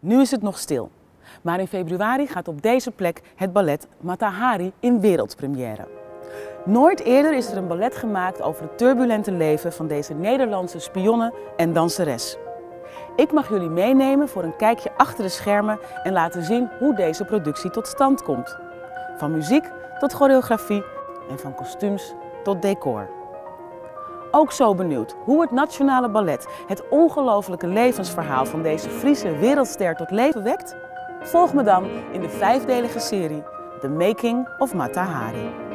Nu is het nog stil. Maar in februari gaat op deze plek het ballet Matahari in wereldpremière. Nooit eerder is er een ballet gemaakt over het turbulente leven van deze Nederlandse spionne en danseres. Ik mag jullie meenemen voor een kijkje achter de schermen en laten zien hoe deze productie tot stand komt. Van muziek tot choreografie en van kostuums tot decor. Ook zo benieuwd hoe het Nationale Ballet het ongelofelijke levensverhaal van deze Friese wereldster tot leven wekt? Volg me dan in de vijfdelige serie The Making of Mata Hari.